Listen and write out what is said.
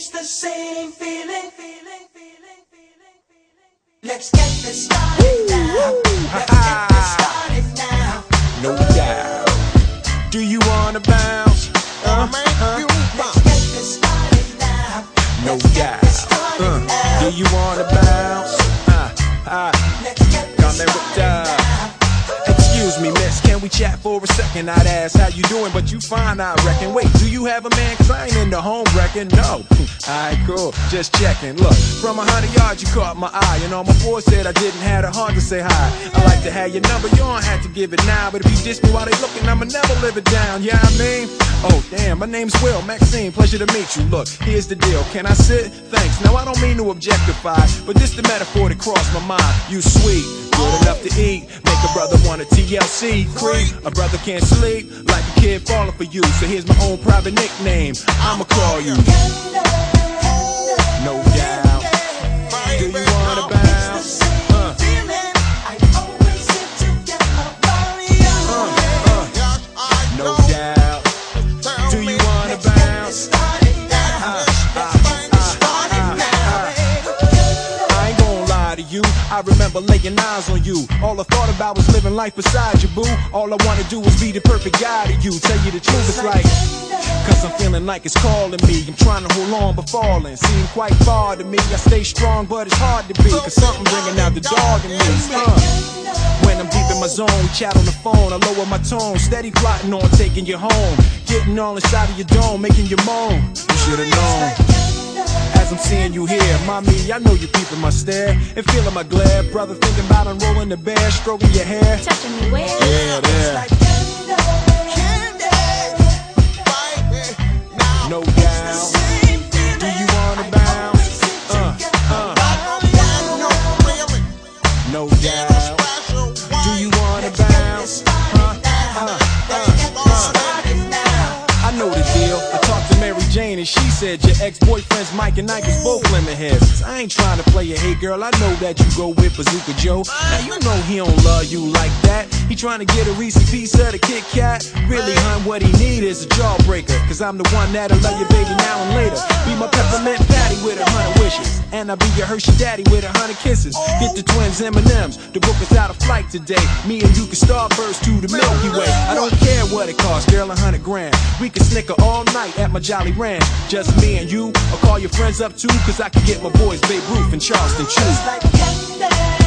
It's the same feeling. Let's get this started now. Let's get this started Excuse me, miss, can we chat for a second? I'd ask how you doing, but you fine, I reckon. Wait, do you have a man? Cause I ain't into home wrecking. No. Alright, cool. Just checking. Look, from a hundred yards, you caught my eye. And all my four said I didn't have the heart to say hi. I like to have your number, you don't have to give it now. But if you diss me while they looking, I'ma never live it down. Yeah, I mean? Oh, damn, my name's Will, Maxine. Pleasure to meet you. Look, here's the deal. Can I sit? Thanks. Now, I don't mean to objectify, but this the metaphor that crossed my mind. You sweet. Good enough to eat, make a brother want a TLC creep. A brother can't sleep, like a kid falling for you. So here's my own private nickname. I'ma call you. I remember laying eyes on you. All I thought about was living life beside you, boo. All I wanna do is be the perfect guy to you. Tell you the truth, it's like. Cause I'm feeling like it's calling me. I'm trying to hold on but falling. Seem quite far to me. I stay strong, but it's hard to be. Cause something bringing out the dog in me. Uh. When I'm deep in my zone, we chat on the phone. I lower my tone, steady plotting on taking you home. Getting all inside of your dome, making you moan. You should've known. As I'm seeing you here, mommy, I know you peeping my stare and feeling my glare. Brother, thinking about unrolling the bear, stroking your hair. Touching me where? Yeah, there. And she said your ex-boyfriends Mike and Ike is both lemon heads. I ain't trying to play a hey girl. I know that you go with Bazooka Joe. Now you know he don't love you like that. He trying to get a Reese piece of the Kit Kat. Really, hun, what he need is a jawbreaker. Cause I'm the one that'll love your baby now and later. Be my peppermint patty with a hundred wishes. And I'll be your Hershey daddy with a hundred kisses. Get the twins M&M's. The book is out of flight today. Me and you can starburst to the Milky Way. I don't care what it costs, girl, a hundred grand. We can snicker all night at my Jolly Ranch. Just me and you. I'll call your friends up too, cause I can get my boys Babe Ruth and Charleston Chew.